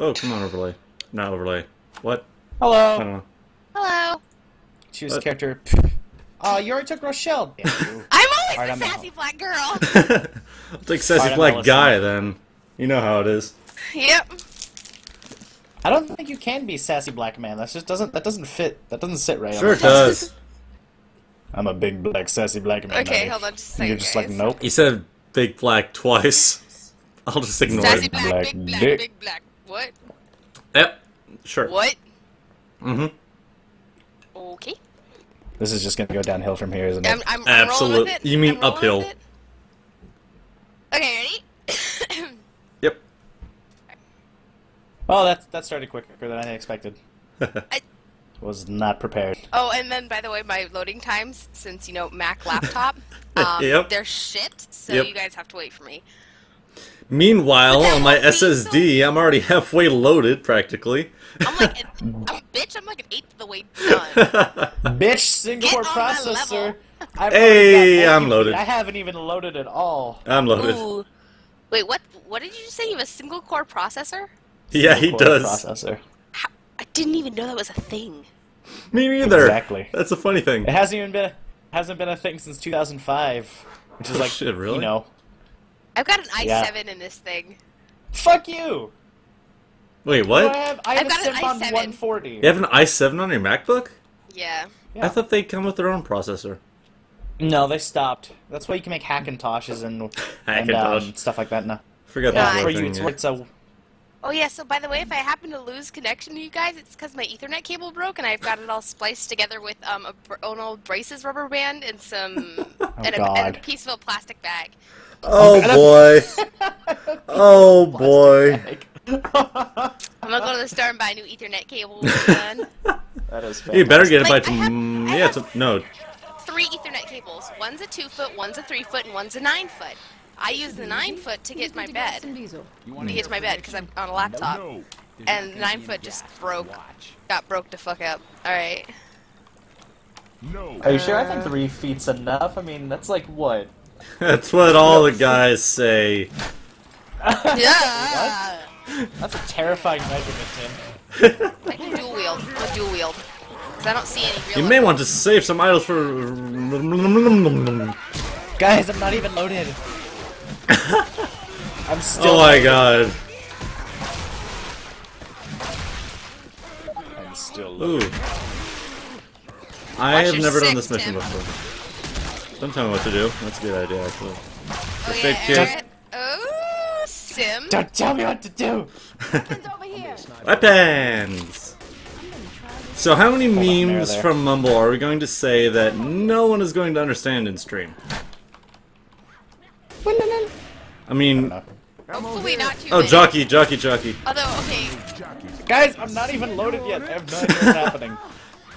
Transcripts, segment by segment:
Oh, come on, overlay. Not overlay. What? I Hello. don't know. Hello. Choose What? character. Oh, you already took Rochelle. Damn you. I'm always Alright, the I'm sassy black girl. I'll take sassy Alright, I'm black guy then. You know how it is. yep. I don't think you can be sassy black man. That just doesn't. That doesn't fit. That doesn't sit right. Sure it does. I'm a big black sassy black man. Okay, baby. hold on just a And You're second, just like nope. He said big black twice. I'll just ignore Sassy it. black, Black big black, dick. big black. What? Yep. Sure. What? Mm-hmm. Okay. This is just gonna go downhill from here, isn't it? I'm, I'm, I'm rolling with it. you mean I'm uphill. with it. Okay, ready? Yep. Oh, that that started quicker than I expected. I- Was not prepared. oh, and then by the way, my loading times, since you know Mac laptop, um, Yep. they're shit. So Yep. you guys have to wait for me. Meanwhile, on my won't so- SSD, I'm already halfway loaded, practically. I'm like, I'm bitch. I'm like an eighth of the way done. Bitch, single core processor. I've hey, got I'm loaded. I haven't even loaded at all. I'm loaded. Ooh. Wait, what? What did you say? You have a single core processor? Yeah, he Single core does. Processor. How? I didn't even know that was a thing. Me neither. Exactly. That's a funny thing. It hasn't even been hasn't been a thing since 2005, which is Oh, like shit, really? you know, I've got an i7 Yeah. in this thing. fuck you. Wait, What? what? I have, I I've have a got an i7. 140. You have an i7 on your MacBook? Yeah. Yeah. I thought they come with their own processor. No, they stopped. That's why you can make Hackintoshes and, and um, stuff like that now. Forgot Yeah, that For you, thing. it's, yeah. it's a Oh yeah. So by the way, if I happen to lose connection to you guys, it's because my Ethernet cable broke, and I've got it all spliced together with um a br- an old braces rubber band and some and, a, and a piece of a plastic bag. Oh boy. Oh boy. I'm gonna go to the store and buy a new Ethernet cable. when we're that is You better get it by Like, I have- Yeah, have- it's a- no. Three Ethernet cables. One's a two foot, one's a three foot, and one's a nine foot. I use the nine foot to get my bed. To get to my bed because I'm on a laptop. And the nine foot just broke. Got broke to fuck up. All right. Are you sure? I think three feet's enough. I mean, that's like what? That's what all the guys say. Yeah. That's a terrifying measurement, Tim. I can dual wield. I'm a dual wield. Cause I don't see any real. You may want to save some idols for. Guys, I'm not even loaded. I'm still. Oh my god. I'm still loaded. Ooh. I Watch have your never done this mission Tim. before. Don't tell me what to do. That's a good idea, actually. Oh Fake yeah. kid. Oh, Sim. Don't tell me what to do. Weapons! Over here! Weapons! So, how many on, there, memes there. from Mumble are we going to say that no one is going to understand in stream? I mean, Hopefully not too oh, many. jockey, jockey, jockey. Although, okay, Guys, I'm not even loaded yet. I have no idea what's happening.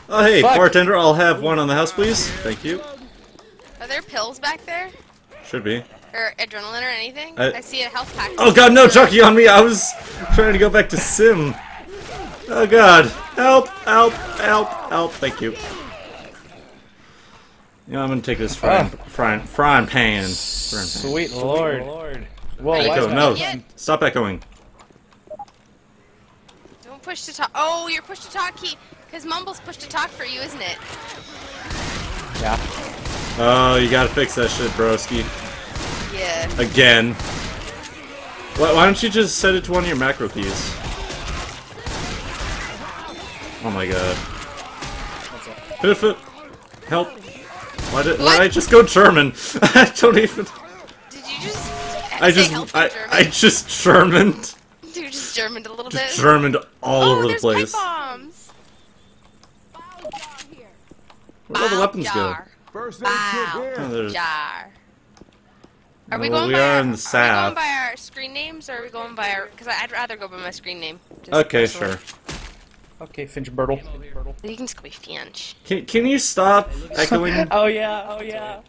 Oh, hey, Fuck. bartender, I'll have one on the house, please. Thank you. are there pills back there? Should be. Or adrenaline or anything? I- I, see a health pack. Oh god, no, jockey on me! I was trying to go back to sim. Oh god. Help, help, help, help. Thank you. You know, I'm gonna take this frying, Ah. frying, frying pan. Frying pan. Sweet lord. Whoa, Hey, why Echo, no. that- Yeah. Stop echoing. Don't push to talk. Oh, you're push to talk key. Because Mumble's push to talk for you, isn't it? Yeah. Oh, you gotta fix that shit, broski. Yeah. Again. Why, why don't you just set it to one of your macro keys? Oh my god. If it help. Why did, why did I just go German? I don't even. Did you just? I just I, I just Germaned You just Germaned a little bit. Germaned all oh, over the there's place. pipe bombs. Where'd all the Bow weapons go? jar. First aid Bow kit. Oh, jar. Are we Well, going we by are our, in the Are we going by our screen names, or are we going by our? Because I'd rather go by my screen name. Okay, personally. sure. Okay, Finch Birtle. You can just call me Finch. Can, can you stop echoing? Oh yeah, oh yeah.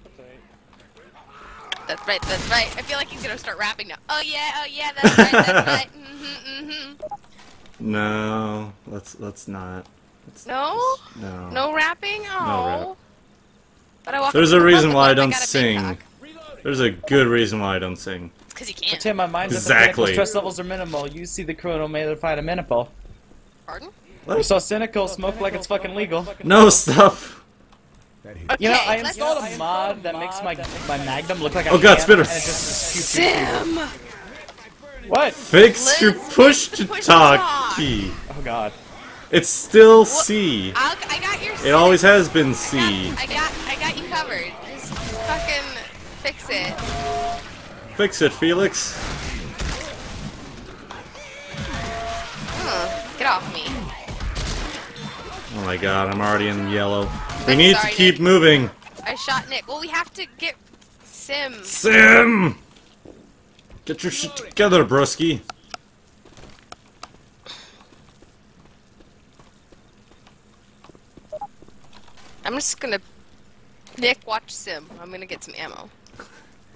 That's right. That's right. I feel like he's gonna start rapping now. Oh yeah. Oh yeah. That's right. That's right. Mm-hmm. Mm-hmm. no, let's let's not. Let's, No. no. No rapping. Oh. rap. But I walk There's a the reason why I don't got a big sing. There's a good reason why I don't sing. because you can't. Tim, my mind's that the Exactly. stress levels are minimal. You see the criminal may have find a minimal. Pardon? You saw cynical smoke like it's fucking legal. No stuff. Okay, You know, I installed a mod that makes my my Magnum look like a Oh god, hand, spitter. Sim! What? Fix your Liz, push to push to talk talk. key. Oh god. It's still C. I'll, I got your. It always has been C. I got, I got you covered. Just fucking fix it. Fix it, Felix. Huh, get off me. Oh my god, I'm already in yellow. We I'm need sorry, to keep Nick. moving. I shot Nick. Well, we have to get Sim. Sim! Get your shit together, broski. I'm just gonna. Nick, watch Sim. I'm gonna get some ammo.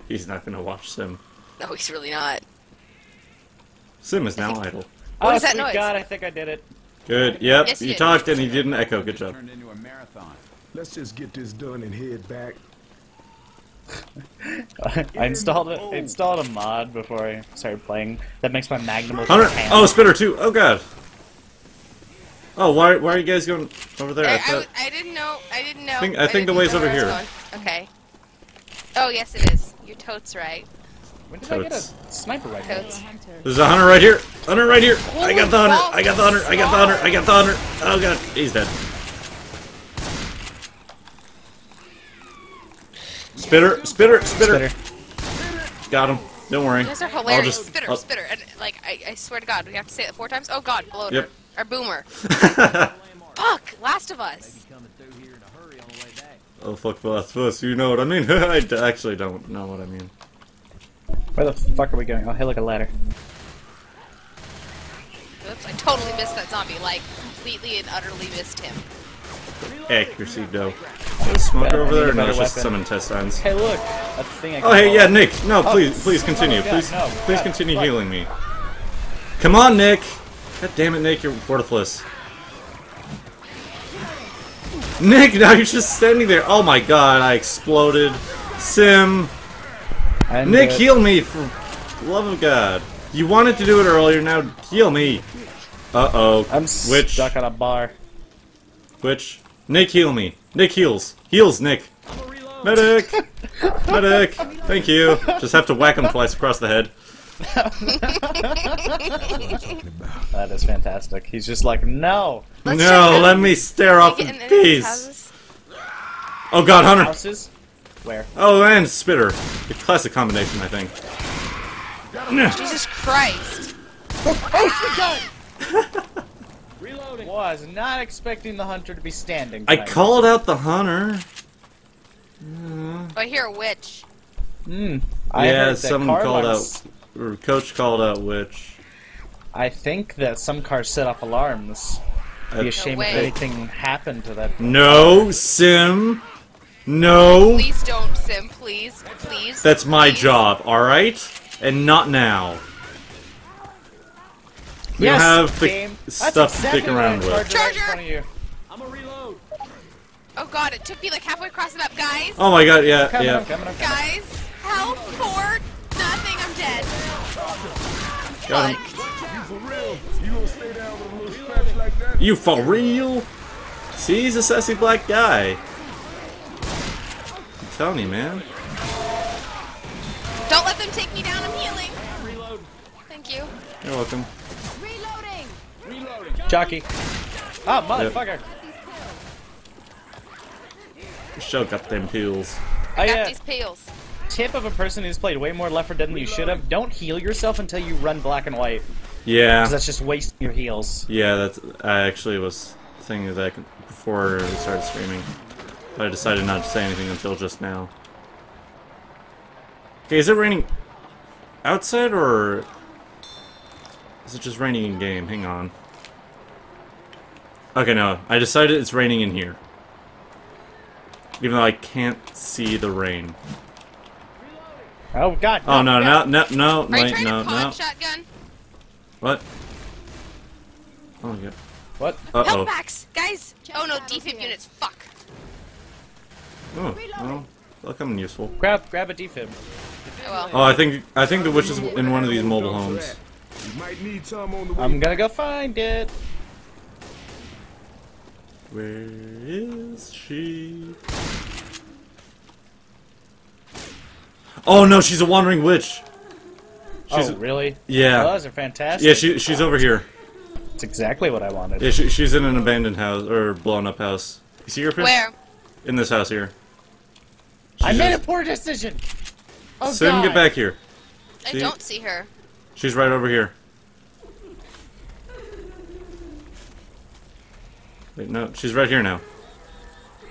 He's not gonna watch Sim. No, he's really not. Sim is now idle. What oh, is that noise? God, I think I did it. Good. Yep. Yes, you you talked and he didn't echo. Good job. Turned into a marathon. Let's just get this done and head back. I installed a, I installed a mod before I started playing that makes my Magnum look Hunter. like a hand. Oh, spitter too. Oh god. Oh, why? Why are you guys going over there? I, I I, thought- I didn't know. I didn't know. think- I think the didn't way's over where I was here. going. Okay. Oh yes, it is. You're totes right. When did I get a sniper rifle? Totes. There's a hunter right here. Hunter right here. I got the hunter. I got the hunter. I got the hunter. I got the hunter. Oh god, he's dead. Spitter, spitter, spitter. Spitter. Got him. Don't worry. You guys are I'll hilarious. just. spitter, I'll- spitter, and like I, I swear to God, we have to say it four times. Oh God, bloater Yep. or boomer. Fuck, Last of Us. oh fuck, the last of us. You know what I mean? I actually don't know what I mean. Where the fuck are we going? Oh, hey, look a ladder. Oops, I totally missed that zombie. Like completely and utterly missed him. Accuracy, dough. Is a smoker over there? a No, better it's just weapon. some intestines. Hey, look, a thing. I can Oh, hey, call. yeah, Nick. No, Oh, please, please oh, continue. oh, God, please, no, please God, continue fuck. healing me. Come on, Nick. God damn it, Nick. You're worthless. Nick, now you're just standing there. Oh my god, I exploded. Sim. And, Nick, uh, heal me for love of God. You wanted to do it earlier, now heal me. Uh oh. I'm Which? stuck on a bar. Which? Nick, heal me. Nick heals. Heals, Nick. Medic! Medic! Thank you. Just have to whack him twice across the head. That is fantastic. He's just like, no. Let's no, check it out. let me stare off Get in in any of these peace. Oh god, Hunter. Houses? Where? Oh, and Spitter. The classic combination, I think. Jesus Christ. Was not expecting the hunter to be standing. I tonight. called out the Hunter. Oh, I hear a witch. Hmm. I yeah, heard that someone car called out. Or Coach called out which. I think that some cars set off alarms. Uh, Be ashamed shame if anything happened to that. No, Sim. No. Please don't, Sim. Please, please. That's my please. job, alright? And not now. We yes, don't have the game. Stuff to exactly dick what I around with. charged right in Charger! front of. Oh God, it took me like halfway across the map, guys. Oh my god, yeah, Coming, yeah. I'm coming, I'm coming. Guys, help for nothing. I'm dead. Got him. Fucked. For real? You gonna stay down with a little scratch like that? You for real? See, he's a sassy black guy. I'm telling you, man. Don't let them take me down. I'm healing. Reload. Thank you. You're welcome. Reloading. Reloading. Jockey. Oh, motherfucker. Show got them pills. Oh, Got yeah. these pills. Tip of a person who's played way more Left 4 Dead than you should have: don't heal yourself until you run black and white, Yeah. because that's just wasting your heals. Yeah, that's. I actually was thinking that before we started streaming. But I decided not to say anything until just now. Okay, is it raining outside or is it just raining in game? Hang on. Okay, no. I decided it's raining in here. Even though I can't see the rain. Oh God. Oh no, no, God. no, no, Are you wait, no, no. shotgun? What? Oh my god. What? Uh Help oh. packs, guys. Oh no, defib units. Fuck. Oh, well, that'll come in useful. Grab, grab a defib. Oh, well. Oh, I think I think the witch is in one of these mobile homes. You might need some on the way. I'm gonna go find it. Where is she? Oh no, she's a wandering witch. Oh, she's oh, really? yeah. Oh, those are fantastic. yeah, she she's over here. That's exactly what I wanted. Yeah, she, she's in an abandoned house or blown up house. You see her fish? Where? In this house here. I She's made a poor decision. Oh Sim, God. get back here. I See? don't see her. She's right over here. Wait, no, she's right here now.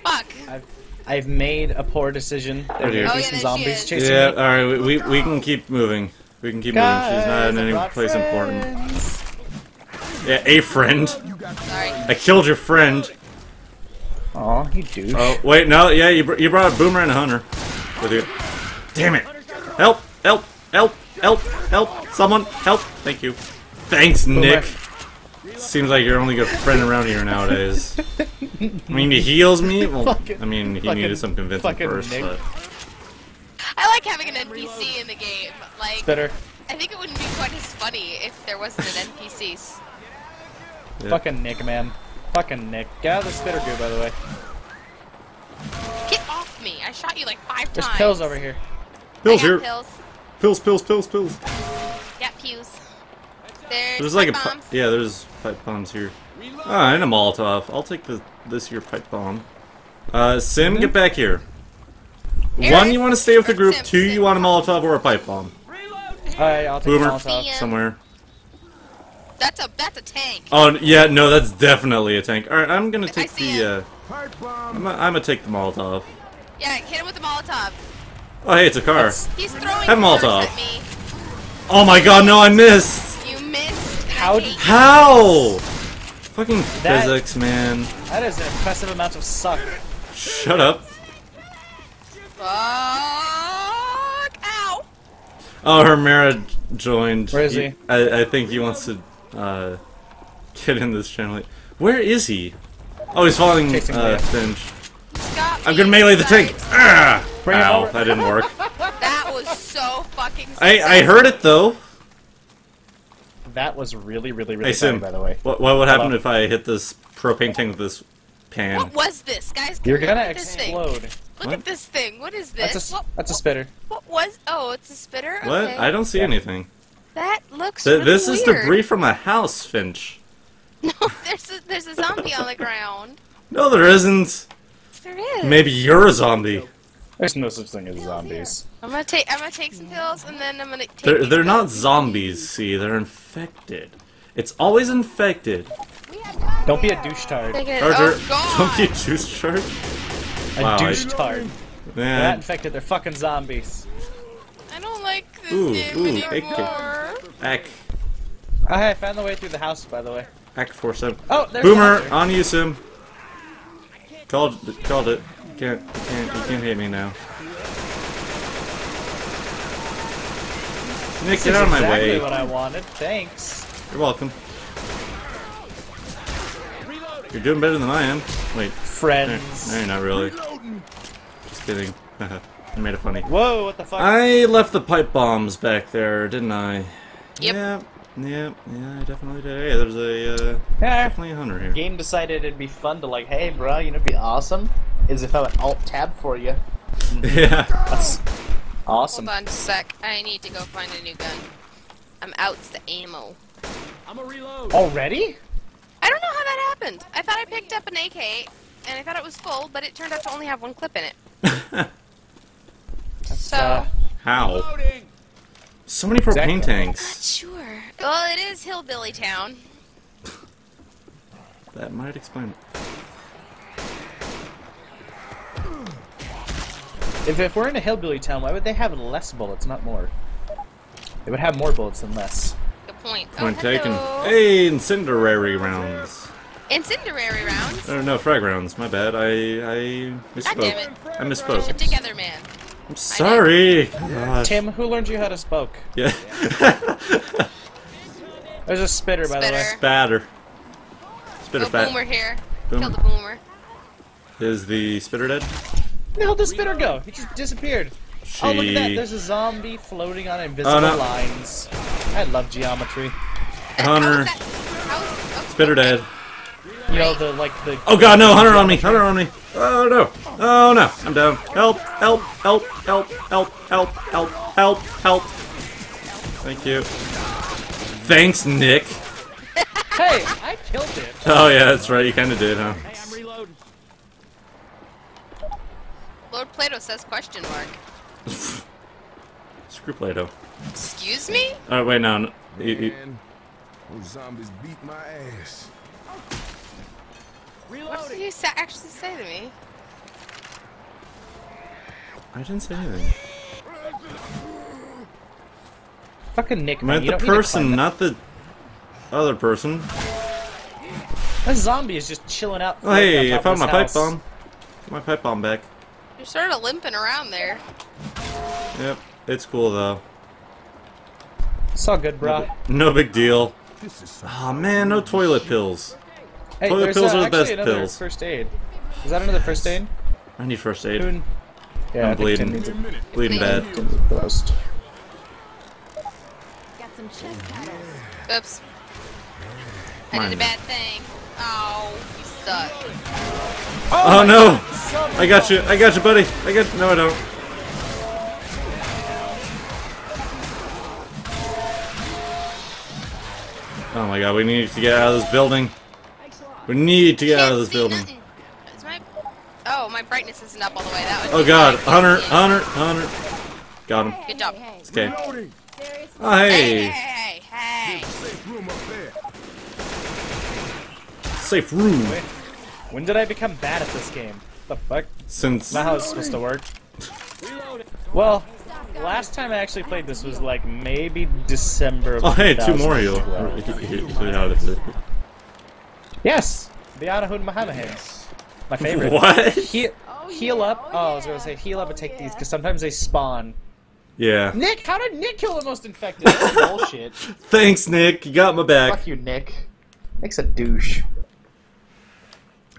Fuck. I've, I've made a poor decision. There Right here. may Oh, be yeah, some there she zombies is. chasing Yeah, me. alright, we, we, we can keep moving. We can keep moving. She's not in any brought place important. Yeah, a friend. Sorry. I killed your friend. Aw, you douche. Oh, wait, no, yeah, you, br- you brought a boomerang hunter with you. Damn it. Help, help, help, help, help. Someone, help. Thank you. Thanks, Nick. Seems like your only good friend around here nowadays. I mean, he heals me. Well, Fucking- I mean, he fucking- needed some convincing first, Nick. but I like having an NPC in the game. Like, Better. I think it wouldn't be quite as funny if there wasn't an NPC. Yeah. Fucking Nick, man. Fucking Nick. Get out of the spitter goo, by the way. Get off me! I shot you like five There's times. There's pills over here. pills I got here. Pills. Pills, pills, pills, pills. Got pews. There's, There's like a pipe pi- bombs. yeah. There's pipe bombs here. Ah, and a Molotov. I'll take the this here pipe bomb. Uh, Sim, get back here. One, you want to stay with the group. Sim, Two, you want a Molotov or a pipe bomb. Alright, I'll take Boomer. the Molotov. Somewhere. That's a that's a tank. Oh yeah, no, that's definitely a tank. All right, I'm gonna take the. Uh, Pipe bomb. I'm, gonna- I'm take the Molotov. Yeah, hit him with the Molotov. Oh hey, it's a car. That's- He's throwing Have cores Molotov. at me. Oh my God, no, I missed. You missed. and I How hate did- you. How? Fucking That- physics, man. That is an impressive amount of suck. Shut up. Fuck! Ow! Oh, Hermera joined. Where is he? I, I think he wants to uh, get in this channel. Where is he? Oh, he's following Chasing uh, Finch. I'm gonna melee the tank. Ah! Bring Ow, over. that didn't work. That was so fucking. I I heard it though. That was really, really, really Hey funny, Sim, by the way. what what would happen Hello? if I hit this propane tank with this pan? What was this, guys? You're gonna at this thing. explode. Look What? at this thing. What is this? That's a, that's a spitter. what was? Oh, it's a spitter. What? Okay. I don't see Yeah. anything. That looks. Th- really this is debris from a house, Finch. No, there's a, there's a zombie on the ground. No, there isn't. Yes, There is. Maybe you're a zombie. There's no such thing as zombies. I'm gonna take. I'm gonna take some pills, and then I'm gonna. Take They're they're not zombies. See, they're infected. It's always infected. Don't be a douche tard. Take it- Charger, Oh God! don't be a juice charge. A Wow, douche tard. They're not infected, they're fucking zombies. I don't like this Ooh, game ooh, anymore. Ack, Oh, hey, I found the way through the house, by the way. Ack four seven. Oh, there's Boomer, on you, Sim. Called, called it. You can't, you can't, you can't hit me now. Nick, get out of my exactly way. what I wanted. Thanks. You're welcome. You're doing better than I am. Wait, no, Friends. no, you're not really. Just kidding. I made it funny. Whoa, what the fuck? I left the pipe bombs back there, didn't I? Yep. Yeah, yeah, yeah, I definitely did. Hey, there's a uh, Yeah. definitely a hunter here. Game decided it'd be fun to like, hey, bro, you know, it'd be awesome is if I would alt tab for you. yeah. That's awesome. Hold on a sec. I need to go find a new gun. I'm out the ammo. I'm a reload. Already? I don't know how that happened. I thought I picked up an AK, and I thought it was full, but it turned out to only have one clip in it. So, uh, How? So many propane Exactly. not tanks. sure. Well, it is Hillbilly Town. That might explain it. If, if we're in a hillbilly town, why would they have less bullets, not more? They would have more bullets than less. Good point. Point oh, taken. hello. Hey, incendiary rounds. Incendiary rounds. Oh, no, frag rounds. My bad. I I misspoke. God damn it. I Shit misspoke. Together, man. I'm sorry. Gosh. Tim, who learned you how to spoke? Yeah. There's a spitter, by the way. Spatter. Spitter Oh, fat. boomer here. Boomer. Kill the boomer. Is the spitter dead? Where the did the spitter go? He just disappeared. Oh, look at that! There's a zombie floating on invisible Oh, no. lines. I love geometry. Hunter, How is that? How is, oh, Spitter dead. You know the like the. Oh god, no, Hunter on me, Hunter on me. Oh no, oh no, I'm down. Help, help, help, help, help, help, help, help, help. Thank you. Thanks, Nick. Hey, I killed it. Oh yeah, that's right, you kinda did, huh? Hey, I'm reloading. Lord Plato says question mark. Screw Plato. Excuse me? Oh wait, no, no. you- you- Man, those zombies beat my ass. What did you sa- actually say to me? I didn't say anything. Fucking Nick, I man. meant the don't need to person, not the other person. that. This zombie is just chilling out. Oh hey, I found my this pipe bomb. Get my pipe bomb back. You're sort of limping around there. Yep, it's cool though. It's all good, bro. No big deal. This is some Oh man, no toilet pills. Hey, Toilet pills uh, are the best pills. First aid. Is that another first aid? I need first aid. Boone? Yeah, I'm I bleeding. Tim needs it. Bleeding bad. Tim's. Got some chest paddles. Oops. I Mine. did a bad thing. Oh, you suck. Oh no! I got you. I got you, buddy. I got. No, I don't. Oh my god, we need to get out of this building. We need to get out of this building. Is my... Oh, my brightness isn't up all the way. That would Oh be god, my- Hunter, Hunter, Hunter. Got him. Good job. Hey, It's okay. Oh Hey, hey, hey, hey. Safe room up there. safe room. When did I become bad at this game? The fuck? Since Not how it's supposed to work. Well, last time I actually played this was like maybe December of oh hey, two more heal. 2012. Yes! The Anahud Mahamahan. My favorite. What? Heal, oh, heal up. Oh, oh I was gonna say heal up and take oh, these because sometimes they spawn. Yeah. Nick, how did Nick kill the most infected? Bullshit. Thanks, Nick. You got my back. Fuck you, Nick. Nick's a douche.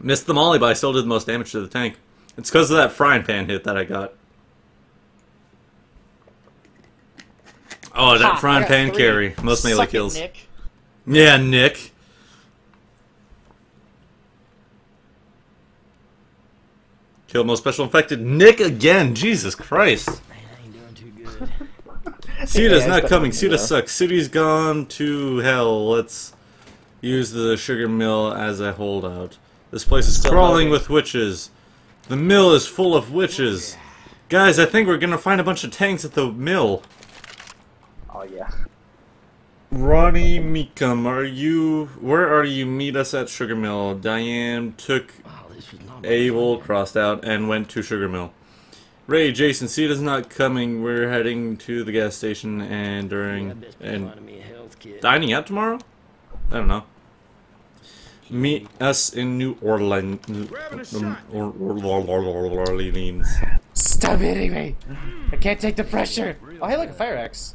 Missed the molly, but I still did the most damage to the tank. It's because of that frying pan hit that I got. Oh, that Ha, frying pan three. carry. Most melee Suck it, kills. Nick. Yeah, Nick. Kill most special infected. Nick again. Jesus Christ. CEDA's Yeah, not coming. definitely Cita sucks. City's gone to hell. Let's use the sugar mill as a holdout. This place is Still crawling loading. with witches. The mill is full of witches. Guys, I think we're gonna find a bunch of tanks at the mill. Oh yeah. Ronnie Meekum, are you? Where are you? Meet us at Sugar Mill. Diane took Abel, crossed out, and went to Sugar Mill. Ray, Jason, Ceda's not coming. We're heading to the gas station and during and dining out tomorrow. I don't know. Meet us in New Orleans. Grabbing a um, shot. Or, or, or, or, Orleans. Stop hitting me! I can't take the pressure. Oh, hey, look, a fire axe.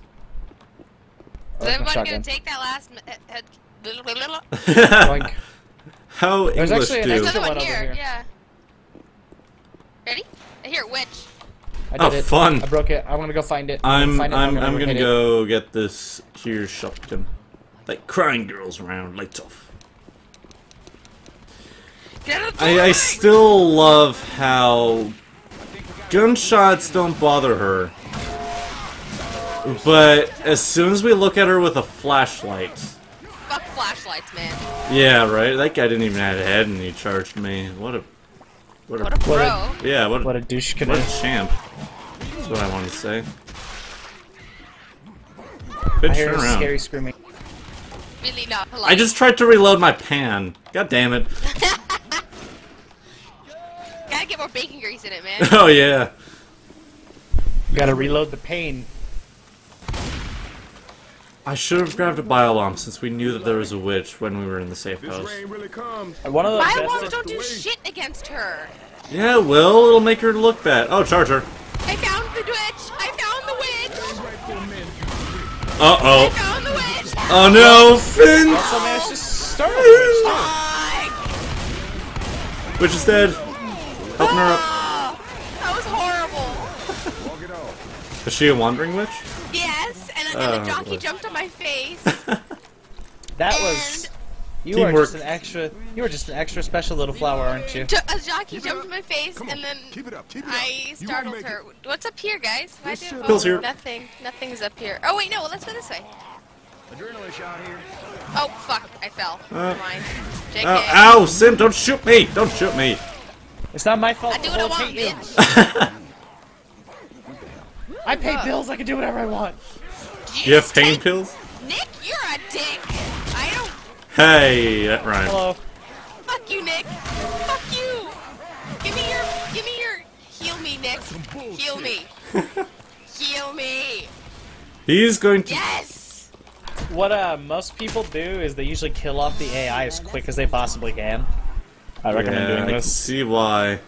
Is oh, everybody gonna take that last? mi- uh, uh, Boink. How There's English actually an do? There's extra- another one one over here. here. Yeah. Ready? Here, witch. I Oh, did it. fun. I broke it. I'm gonna go find it. I'm find it, I'm I'm gonna hit it. go get this here shotgun. Like crying girls around, lights off. Get out I, I still love how gunshots don't bother her. But as soon as we look at her with a flashlight, Fuck flashlights, man. yeah, right. That guy didn't even have a head, and he charged me. What a, what a, What a pro. What yeah, what, What a, a douche what a champ. That's what I want to say. I hear turn around. scary screaming. really not polite. I just tried to reload my pan. God damn it. gotta get more bacon grease in it, man. Oh yeah. Gotta reload the pain. I should have grabbed a bile bomb since we knew that there was a witch when we were in the safe house. rain really. One of the My best. don't do shit against her. Yeah, well, it'll make her look bad. Oh, charge her. I found the witch. I found the witch. Uh-oh. I oh. found the witch. Oh no, Finn! Also managed to start a witch, Witch is dead. Helping her up. Ah, that was horrible. Walk it off. Is she a wandering witch? Yes, and Oh, the jockey boy. jumped on my face. That was. You Teamwork. are just an extra. You are just an extra special little flower, aren't you? Jo- a jockey jumped on my face, on, and then keep it up, keep it up. I You startled her. it. What's up here, guys? Why Yes, do- oh, here. Nothing. Nothing's up here. Oh wait, no. Let's go this way. Adrenaline shot here. Oh fuck! I fell. Uh, Never mind. JK. Ow, ow, Sim, don't shoot me! Don't shoot me! It's not my fault. I do what I want, bitch. I pay bills. I can do whatever I want. Did You have pain pills? Nick, you're a dick. I don't. Hey, that rhymed. Hello. Fuck you, Nick. Fuck you. Give me your. Give me your. Heal me, Nick. Heal me. Heal me. He's going to. Yes. What uh most people do is they usually kill off the AI as quick as they possibly can. I recommend yeah, doing I can this see why.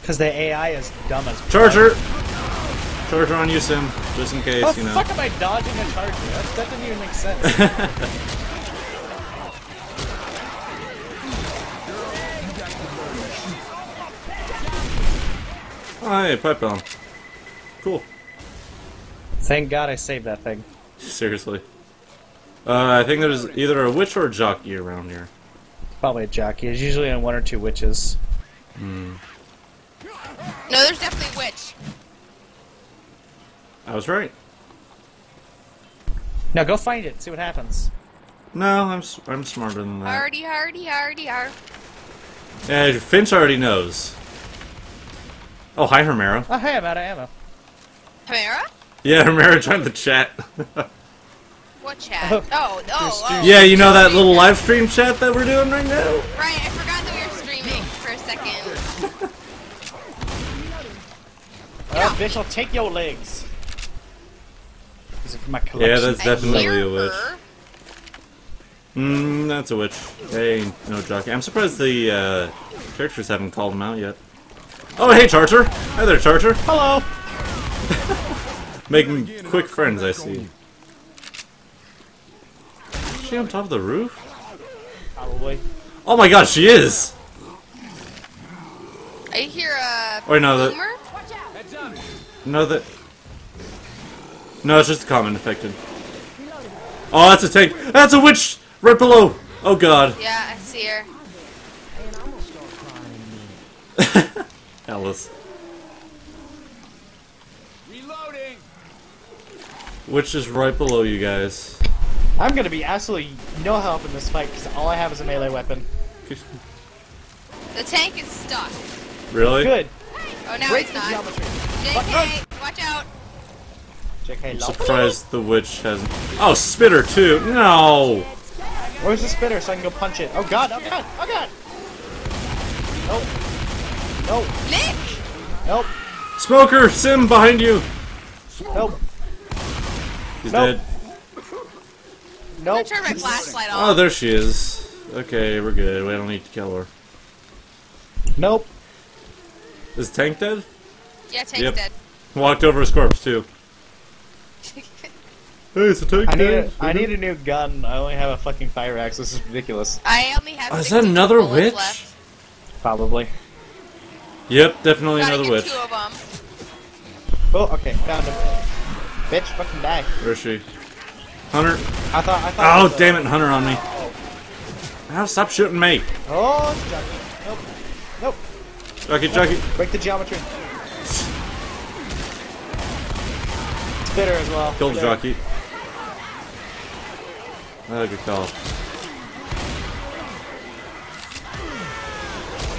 because the AI is dumb as fuck. Charger! Charger on you, Sim, just in case, How you the know. fuck am I dodging a charger? That, that didn't even make sense. Oh, hey, pipe bomb. Cool. Thank God I saved that thing. Seriously. Uh, I think there's either a witch or a jockey around here. Probably a jockey. It's usually in one or two witches. No, there's definitely a witch. I was right. Now go find it. See what happens. No, I'm s- I'm smarter than that. Hardy, hardy, hardy, har. Yeah, Finch already knows. Oh, hi, Hermera. Oh hey, I'm out of ammo. Tamara? Yeah, Hermera joined the chat. What chat? Oh, oh, oh. oh. yeah, you know that little live stream chat that we're doing right now? Right, I forgot that we were streaming for a second. Oh, bitch, I'll take your legs. These are for my Yeah, that's definitely a witch. her. Mm, that's a witch. Hey, no jockey. I'm surprised the uh, characters haven't called him out yet. Oh, hey, Charger. Hi there, Charger. Hello. Making quick friends, I see. Is she on top of the roof? Probably. Oh my god, she is! I hear a Wait, no, the- boomer. No, that. No, it's just a common infected. Oh, that's a tank. That's a witch! Right below! Oh god. Yeah, I see her. Alice. Reloading. Witch is right below you guys. I'm gonna be absolutely no help in this fight because all I have is a melee weapon. The tank is stuck. Really? Good. Oh, now Break it's the not. geometry. JK, uh, watch out. JK, I'm surprised the witch hasn't. Oh, spitter too! No! Where's the spitter so I can go punch it? Oh god, oh god, oh god! Nope. Nope. Nick! Nope. Smoker! Sim behind you! Nope. He's Nope. dead. Nope. turn my flashlight Oh, there she is. Okay, we're good. We don't need to kill her. Nope. Is Tank dead? yeah, tank's Yep. dead. Walked over his corpse too. Hey, it's a tank I need a, I need a new gun. I only have a fucking fire axe. This is ridiculous. I only have. Oh, is that another witch? Left. Probably. Yep, definitely Gotta another get witch. two of them. Oh, okay, found him. Bitch, fucking die. Where is she? Hunter. I thought. I thought. Oh, was a- damn it, Hunter on me. Ow, stop shooting me. Oh, it's jockey. Nope. Nope. Jockey, jockey. Break the geometry. Spitter as well. Killed the Spitter. jockey. Ah, good call.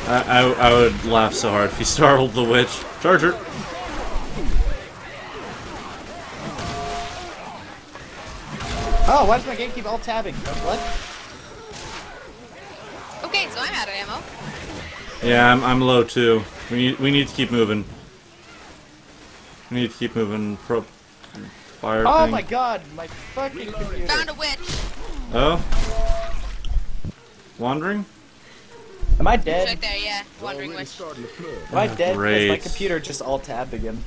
I, I, I would laugh so hard if he startled the witch. Charger. Oh, why does my game keep alt tabbing? What? Okay, so I'm out of ammo. Yeah, I'm, I'm low too. We need, we need to keep moving. We need to keep moving. Pro fire Oh thing. my god, my fucking computer. Found a witch. Oh? Wandering? Am I dead? right there, yeah. Wondering Already which. starting to. Am I dead? Because my computer just all tabbed again.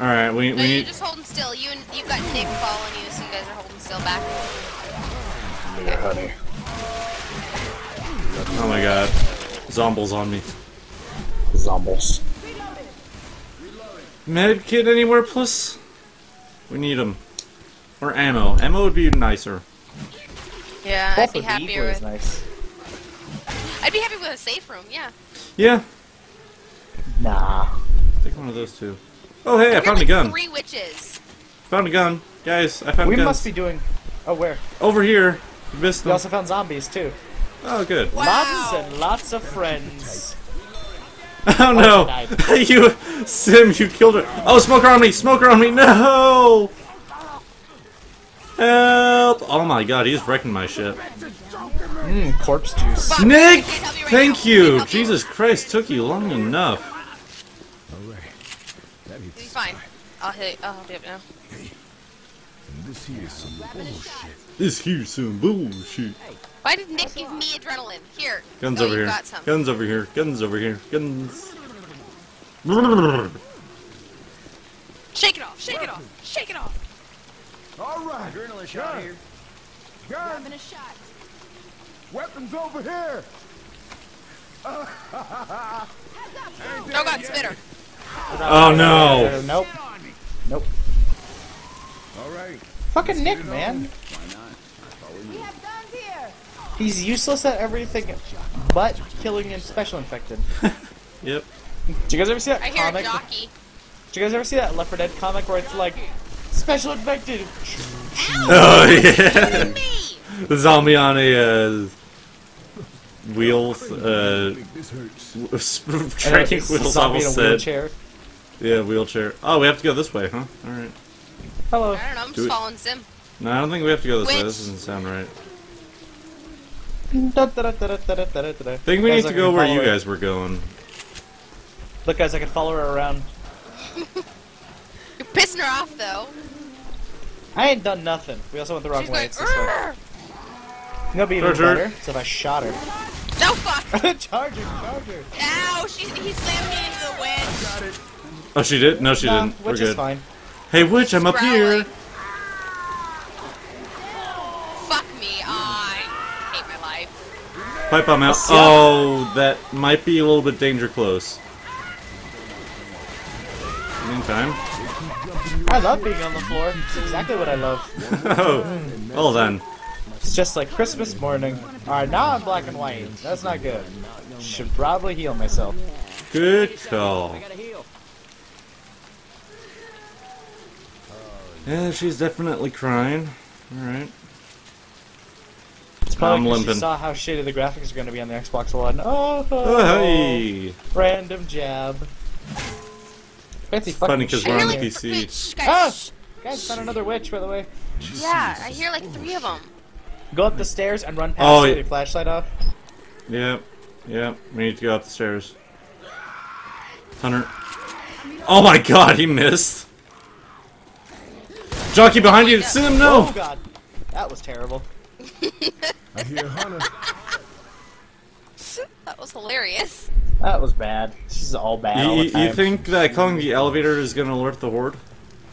Alright, we, we No, you're need. just holding still. You and you've got Nick following you, so you guys are holding still back. Yeah, honey. Oh my god. Zombles on me. Zombies. med kit anywhere, plus? We need them. Or ammo. Ammo would be nicer. Yeah, I'd be of happier with. nice. I'd be happy with a safe room. Yeah. Yeah, Nah. take one of those two. Oh hey, I You're found a gun. Three witches. Found a gun. Guys, I found We guns. must be doing. Oh, where? Over here. You missed We also found zombies too. Oh, good. Wow. Lots and lots of friends. Oh no! you, Sim, you killed her. Oh, smoker on me! Smoker on me! No! Help! Oh my god, he's wrecking my shit. Mmm, corpse juice. Fuck, Nick! can't help you right Thank you! Jesus Christ, took you long enough. Alright. That He's fine. I'll hit. I'll help you up now. This here is some bullshit. This here's some bullshit. Why did Nick give me adrenaline? Here. Guns oh, over here. Got. Guns over here. Guns over here. Guns. Shake it off. Shake it off. Shake it off. Alright. Adrenaline shot here. Gun. Weapons over here. Oh God, spitter. Oh no! Nope. Nope. Alright. Fucking Nick, man. He's useless at everything but killing and special infected. Yep. Did you guys ever see that I hear a comic? jockey. Did you guys ever see that Left 4 Dead comic where it's like special infected? Oh yeah! The zombie on a uh, wheel, uh, Think this hurts. Tracking it's wheels zombie in a almost said. wheelchair. Yeah, wheelchair. Oh, we have to go this way, huh? Alright. Hello. I don't know. I'm Do just it. following Sim. No, I don't think we have to go this way. This doesn't sound right. I think we guys, need to go where you guys were going. Look, guys, I can follow her around. You're pissing her off, though. I ain't done nothing. We also went the wrong She's way. Like, it's this way. Be even better her. so if I shot her. No fuck! charger, charger! Ow! She, he slammed me into the wind. Oh, she did? No, she no, didn't. Which We're is fine. Hey, Witch, I'm She's up growling. here! Pipe bomb out. Oh, that might be a little bit danger close. Meantime. I love being on the floor. It's exactly what I love. Oh, well then. It's just like Christmas morning. Alright, now I'm black and white. That's not good. Should probably heal myself. Good call. Yeah, she's definitely crying. Alright. It's probably I'm 'cause she limping. saw how shitty the graphics are going to be on the Xbox One. Oh, Oh, hey! random jab. Fancy funny fucking 'cause shit. we're on the like PC. Wait, shh, Ah! guys. Guys, found another witch, by the way. shh. Yeah, I hear like three of them. Go up the stairs and run past Oh, yeah. with your flashlight off. Yep. Yep. We need to go up the stairs. Hunter. Oh my god, he missed. Jockey behind you. Sim, Oh no! Oh god, that was terrible. I hear Hunter. That was hilarious. That was bad. This is all bad all You, the you, time. you think that calling the elevator is gonna alert the horde?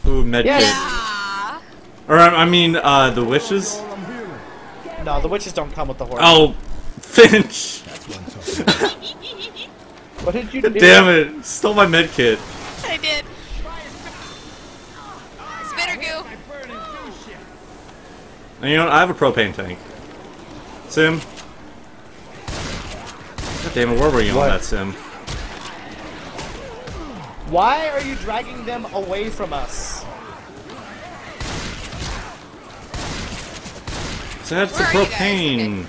Ooh, medkit. Yeah. Yeah. Or, I I mean, uh, the witches? No, the witches don't come with the horde. Oh, Finch! That's what I'm talking about. What did you do? Damn it! Stole my medkit. I did. Spitter goo. And you know what? I have a propane tank. Sim. God damn it, where were you What? on that, Sim? Why are you dragging them away from us? So that's the Where are you propane.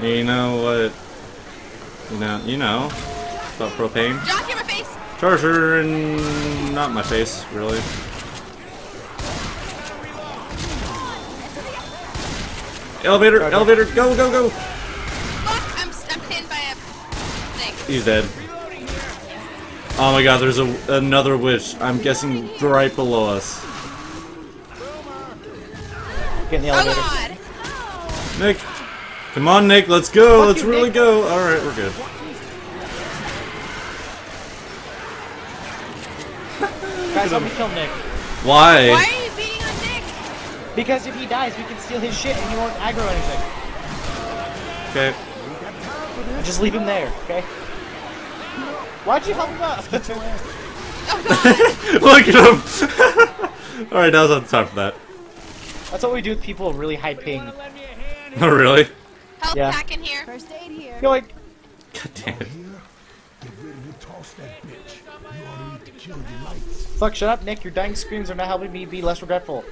You know what? You know, you know about propane. Jockey in my face. Charger and not my face, really. Elevator, Charger. elevator, go, go, go! Fuck, I'm, I'm pinned by a thing. He's dead. Oh my god, there's a, another witch. I'm guessing right below us. Get in the Oh elevator. god. Nick! Come on, Nick, let's go! Fuck let's you, really Nick. go! Alright, we're good. Guys, help me kill Nick. Why? Why are you beating on Nick? Because if he dies, we can steal his shit and he won't aggro anything. Okay. And just leave him there, okay? Why'd you help him out? Oh! Look at him! Alright, now's not the time for that. That's what we do with people with really high ping. Oh, really? Help Yeah. pack in here. First aid here. You're like, God damn it. Here, get ready to toss that bitch. You all need to kill your lights. fuck, shut up, Nick. Your dying screams are not helping me be less regretful.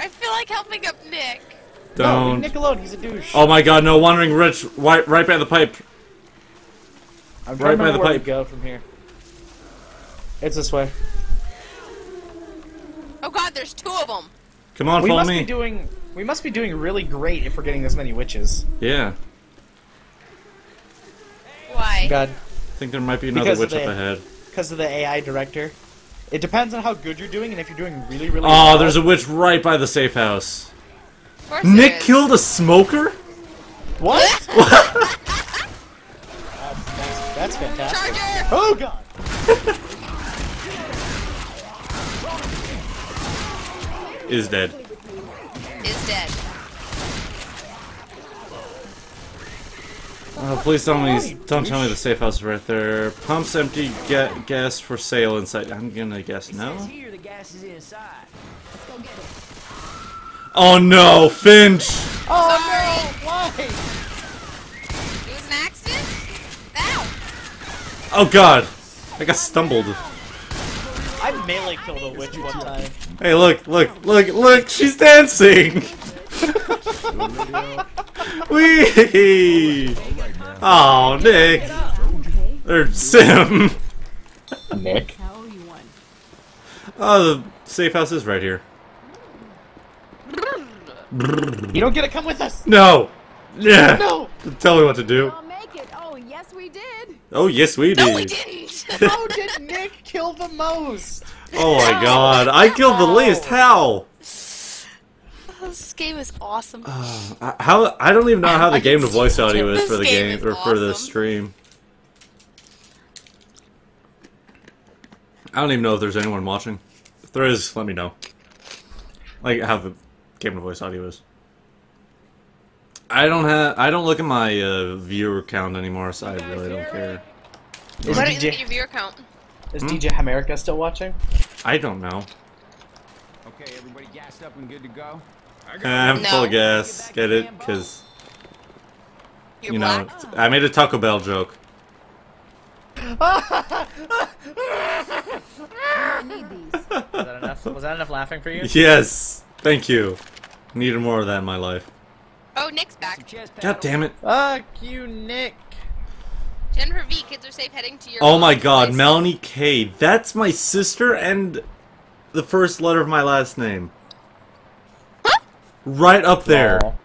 I feel like helping up Nick. No, Don't. leave Nick alone. He's a douche. Oh my god, no, Wandering Witch, right, right by the pipe. I'm right by the where pipe. go from here. It's this way. Oh god, there's two of them. Come on, We follow must me. be doing. We must be doing really great if we're getting this many witches. yeah. Why? God, I think there might be another Because of witch up ahead. because of the AI director. It depends on how good you're doing, and if you're doing really, really. Oh, well, there's a witch right by the safe house. Of course there Nick killed a smoker? what? that's, that's fantastic. Charger! Oh god. Is dead. Is dead. Oh, please tell me, don't tell me the safe house is right there. Pumps empty, get gas for sale inside. I'm gonna guess no. Here, the gas is inside. Oh no, Finch! Oh Sorry. no! Why? It was an accident? Ow! Oh god! I got stumbled. I melee killed a witch one time. Hey, look, look, look, look! She's dancing! Wee! Oh, Nick! Or Sim! Nick. I owe you one. Oh, the safe house is right here. You don't get to come with us. No! Yeah! No. Tell me what to do. I'll make it. Oh, yes, we did. Oh, yes, we did. No, we didn't! How did Nick kill the most? Oh my god, I killed the least. How? This game is awesome. Uh, How? I don't even know how the game to voice audio is for the game game is or for the stream. I don't even know if there's anyone watching. If there is, let me know. Like how the game to voice audio is. I don't have. I don't look at my uh, viewer count anymore, so I really don't care. Is Why don't you look DJ, your viewer count? is DJ America still watching? I don't know. Okay, everybody gassed up and good to go? Eh, I'm No. full of gas. Get it? Because You're know, black? I made a Taco Bell joke. I need these. Was that enough? Was that enough laughing for you? Yes. Thank you. Needed more of that in my life. Oh, Nick's back. God damn it. Fuck you, Nick. Jennifer V, kids are safe heading to your. Oh my god, place. Melanie K. That's my sister and the first letter of my last name. Right up there. Lol.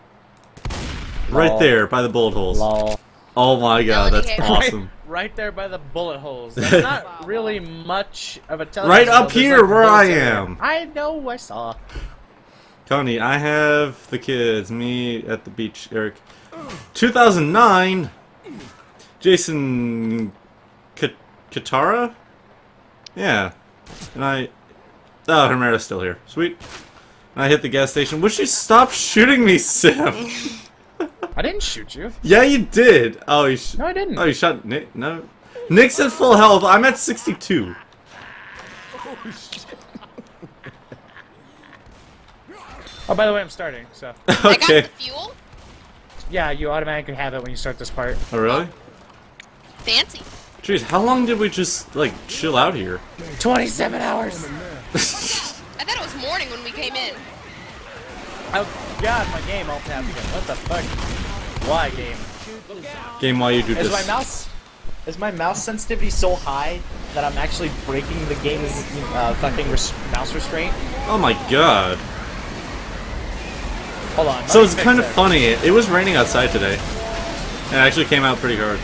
Right Lol. there by the bullet holes. Lol. Oh my god, that's awesome. Right there by the bullet holes. That's not really much of a television. Right up here like, where I bullets in there. am. I know. I saw. Tony, I have the kids. Me at the beach, Eric. 2009. Jason K- Katara? Yeah. And I. Oh, Hermera's still here. Sweet. And I hit the gas station. Would you stop shooting me, Sim? I didn't shoot you. yeah, you did. Oh, you. Sh- No, I didn't. oh, you shot Nick. No. Nick's at full health. I'm at 62. Oh, by the way, I'm starting. So I got okay. the fuel. yeah, you automatically have it when you start this part. Oh, really? Fancy. Jeez, how long did we just like chill out here? 27 hours. I thought it was morning when we came in. Oh God, my game all tapped again. What the fuck? Why game? Game while you do Is this. my mouse is my mouse sensitivity so high that I'm actually breaking the game's uh, fucking res- mouse restraint? Oh my god. Hold on. So it's kind of it. funny. It was raining outside today. And it actually came out pretty hard.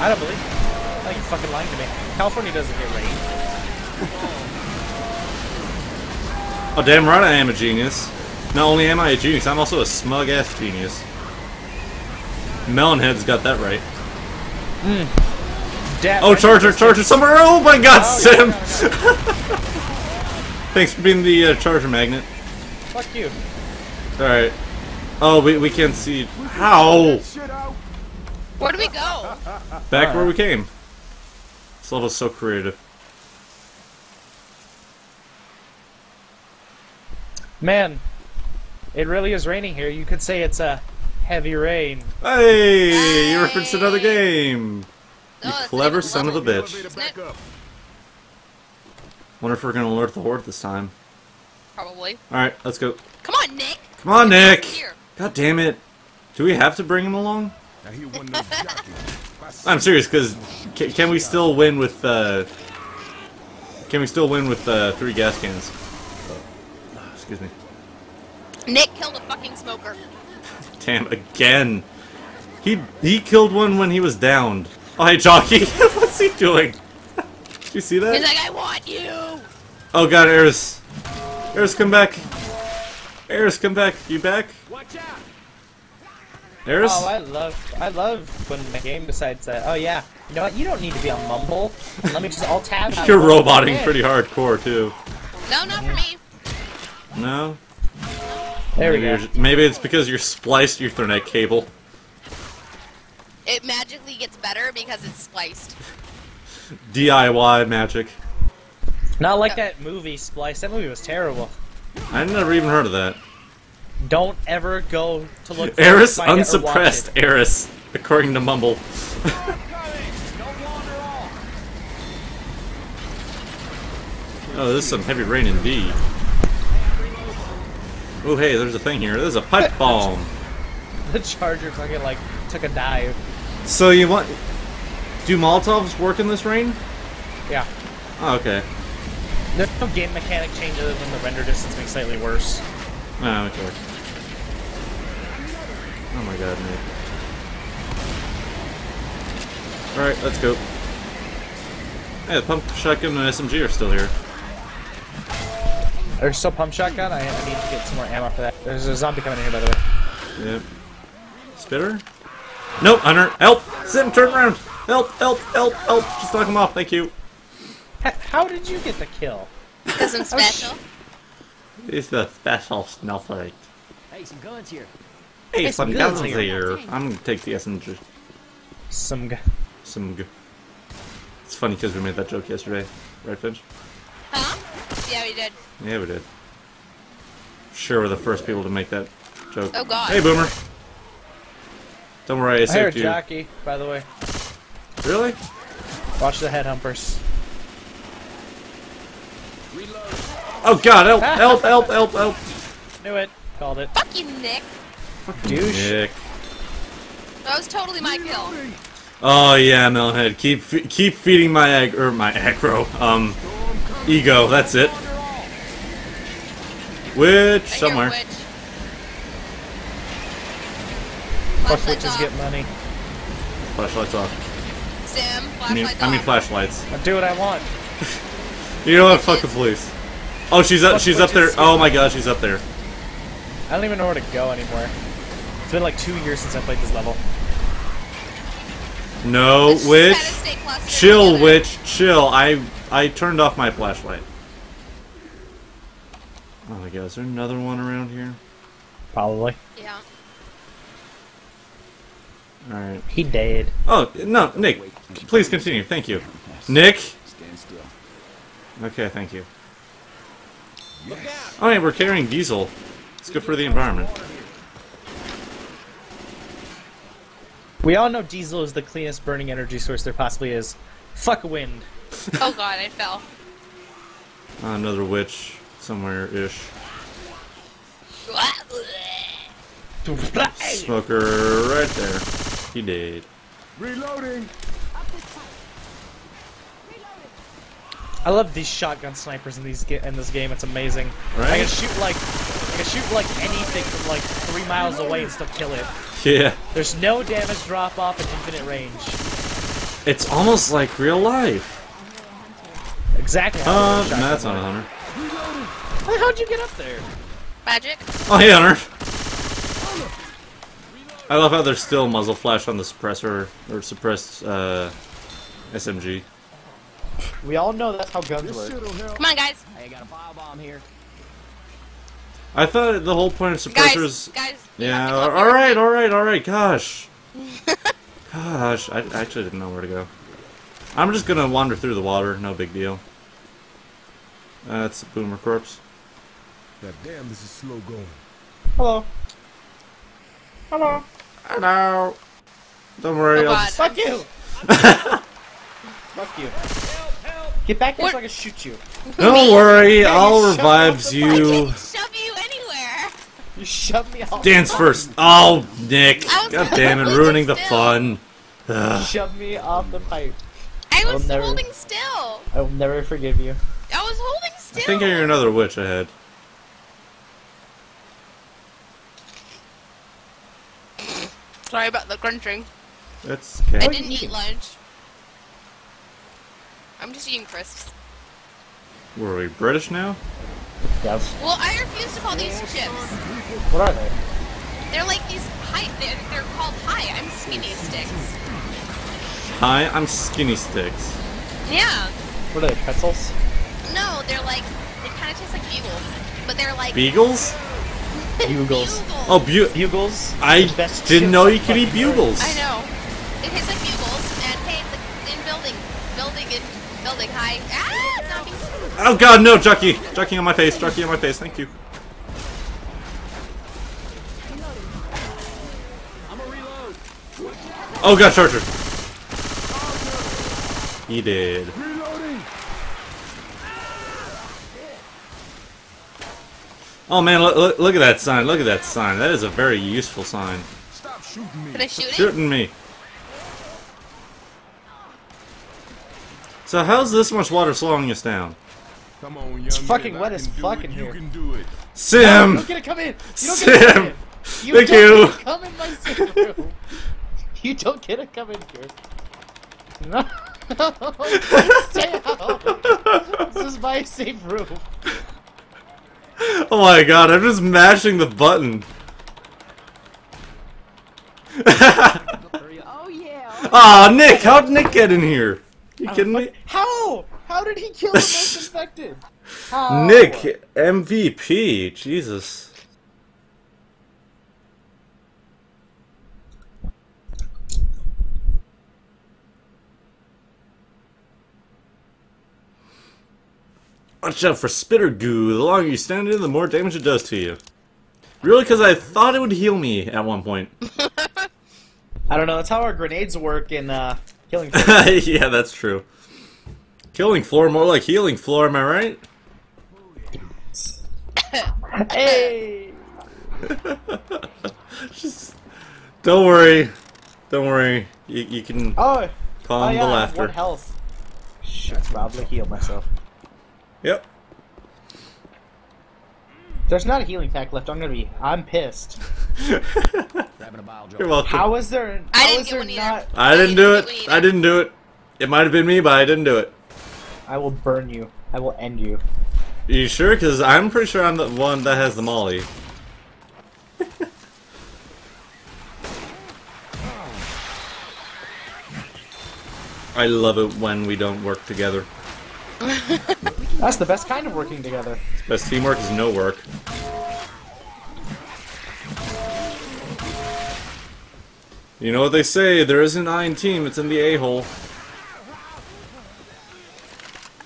I don't believe. I think you're fucking lying to me. California doesn't get rain. Oh, damn right I am a genius. Not only am I a genius, I'm also a smug ass genius. Melonhead's got that right. Dad, Oh, why Charger, did you Charger, somewhere! Oh my god, Oh, Sim! yeah, Thanks for being the uh, Charger magnet. Fuck you. Alright. Oh, we, we can't see. How? Where do we go? Back where we came. This level's so creative. Man, it really is raining here. You could say it's a heavy rain. Hey, you referenced another game. Oh, You clever son of a bitch. Isn't? Wonder if we're gonna alert the horde this time. Probably. Alright, let's go. Come on, Nick. Come on, Nick! God damn it. Do we have to bring him along? Now he one of those jockeys. I'm serious, because can, can we still win with, uh... Can we still win with, uh, three gas cans? Excuse me. Nick killed a fucking smoker. Damn, again. He he killed one when he was downed. Oh, hey, Jockey. What's he doing? Did you see that? He's like, I want you. Oh god, Eris. Eris, come back. Eris, come back. You back? Watch out! Eris? Oh, I love, I love when the game decides that. Oh yeah, you know what? You don't need to be on Mumble. Let me just all tab. You're roboting in. pretty hardcore, too. No, not for me. No? There we maybe, go. maybe it's because you're spliced Ethernet cable. It magically gets better because it's spliced. DIY magic. Not like that movie Splice. That movie was terrible. I never even heard of that. Don't ever go to look. for it, Eris find it, or watch unsuppressed it. Eris, according to Mumble. Don't wander off! Oh, this is some heavy rain indeed. Oh, hey, there's a thing here. There's a pipe bomb. The Charger fucking like took a dive. So you want... Do Molotovs work in this rain? Yeah. Oh, okay. There's no game mechanic change other than the render distance being slightly worse. Oh, okay. Oh my god, Nick. Alright, let's go. Hey, the pump shotgun and SMG are still here. There's still pump shotgun. I, I need to get some more ammo for that. There's a zombie coming in here, by the way. Yep. Spitter? Nope, Hunter. Help! Sim, turn around! Help, help, help, help! Just knock him off, thank you. How did you get the kill? Because I'm oh, special. It's the special snowflake. Hey, some guns here. Hey, Hey, some some guns guns here. I'm gonna take the SMG. Some guy. Some g- It's funny because we made that joke yesterday. Right, Finch? Huh? Yeah, we did. Yeah, we did. Sure, we're the first people to make that joke. Oh, God. Hey, Boomer. Don't worry, I I heard saved you. jockey, by the way. Really? Watch the head humpers. Oh God! Help! Help! Help! Help! Help! Knew it. Called it. Fuck you, Nick. Fuck Douche. Nick. That was totally my kill. Oh yeah, Melonhead. Keep keep feeding my egg or my aggro. Um, ego. That's it. Which I somewhere. Hear a witch. Fuck Flashlights witches get money. Flashlights off. Sim, I mean, flashlights I mean flashlights. I do what I want. You don't know what? Fuck the police. Oh, she's up. Fuck She's up there. Oh my God, she's up there. I don't even know where to go anymore. It's been like two years since I played this level. No, Just witch. gotta stay clustered Chill, together. witch. Chill. I I turned off my flashlight. Oh my God, is there another one around here? Probably. Yeah. All right. He dead. Oh no, Nick. Please continue. Thank you. Nick. Stand still. Okay, thank you. Oh, yeah, we're carrying diesel. It's good for the environment. We all know diesel is the cleanest burning energy source there possibly is. Fuck wind. Oh god, I fell. Uh, another witch somewhere ish. Smoker right there. He did. Reloading. I love these shotgun snipers in these in this game. It's amazing. I can shoot like I can shoot like anything from like three miles away and still kill it. Yeah. There's no damage drop off and infinite range. It's almost like real life. Exactly. how Uh, that's not a works. hunter. How'd you get up there? Magic. Oh, hey, Hunter. I love how there's still muzzle flash on the suppressor or suppressed uh, SMG. We all know that's how guns This work. shit'll. Come on, guys. Hey, got a bile bomb here. I thought the whole point of suppressors. guys. you Yeah. have to come up All here. right. All right. All right. Gosh. Gosh, I I actually didn't know where to go. I'm just gonna wander through the water, no big deal. That's a boomer corpse. Now, damn, this is slow going. Hello. Hello. Hello. Don't worry, Oh I'll just... Fuck you. Fuck you. Get back here What? so I can shoot you. Don't worry, I'll you revive I you. didn't shove you anywhere. You shove me off. Dance first. Oh, Nick. God damn it, holding ruining the fun. Ugh. Shove me off the pipe. I I'll was never- holding still. I will never forgive you. I was holding still. I think you're another witch ahead. Sorry about the crunching. That's I didn't eat lunch. I'm just eating crisps. Were we British now? Yes. Well, I refuse to call these chips. What are they? They're like these high. They're, they're called high. I'm skinny sticks. Hi, I'm Skinny Sticks. Yeah. What are they? Pretzels? No, they're like. They kind of taste like beagles, but they're like Beagles? Bugles. Oh, bu- Bugles. I didn't know you could eat bugles. I know. It tastes like bugles, and hey, the, in building, building in building high. Ah, zombies. Oh god, no, Jockey! Jockey on my face, Jockey on my face, thank you. Oh god, Charger! He did. Oh man, look, look, look at that sign, look at that sign. That is a very useful sign. Stop shooting me. Can I shoot it? Shooting me. So how's this much water slowing us down? Come on, young It's fucking I wet can as do fuck it. in You here. can do it. You Sim! don't get to come in. You don't get to come Sim! in. You Thank don't you. Get to come in my safe room. You don't get to come in here. No. Stay out. This is my safe room. Oh my god, I'm just mashing the button. Oh yeah. Aw, Nick, how'd Nick get in here? You uh, kidding me? How? How did he kill the most infected? How? Nick, MVP, Jesus. Watch out for spitter goo. The longer you stand in, the more damage it does to you. Really? Because I thought it would heal me at one point. I don't know. That's how our grenades work in uh, Killing Floor. yeah, that's true. Killing floor, more like healing floor, am I right? hey. Just don't worry, don't worry. You, you can Oh. calm oh yeah. the laughter. one health. Should probably heal myself. Yep. There's not a healing pack left. I'm gonna be. I'm pissed. Grabbing a. You're welcome. How is there? I how didn't is get there one not? I didn't do it. We need I didn't do it. It might have been me, but I didn't do it. I will burn you. I will end you. you sure? Because I'm pretty sure I'm the one that has the molly. I love it when we don't work together. That's the best kind of working together. Best teamwork is no work. You know what they say, there isn't I in team, it's in the a-hole.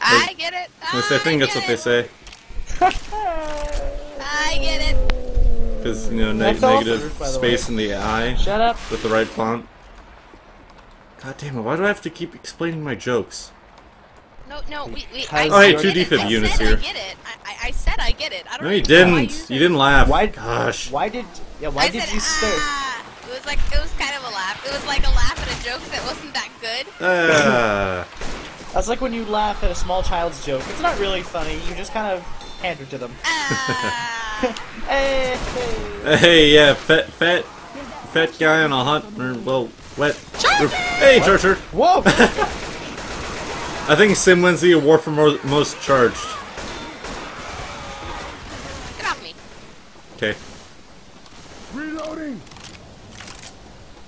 I get it. At least I think that's what they say. I get it. Because, you know, ne That's negative fruit, by the space in the I Shut up. with the right font. God damn it, why do I have to keep explaining my jokes? No, no, we, we. Because Oh, hey, two get it. defib I units said here. I get it. I, I, I said I get it. I don't No, you understand didn't. you're You didn't laugh. Why- Gosh. Why did? Yeah. Why I did said, you stare? ah. It was like it was kind of a laugh. It was like a laugh at a joke that wasn't that good. Ah. That's like when you laugh at a small child's joke. It's not really funny. You just kind of pander to them. Ah. Hey, hey. hey, yeah, fat, fat, fat guy on a hunt, or, well, wet. Hey, Charger! Whoa! I think Sim wins the award for mo most charged. Get off me. Okay. Reloading!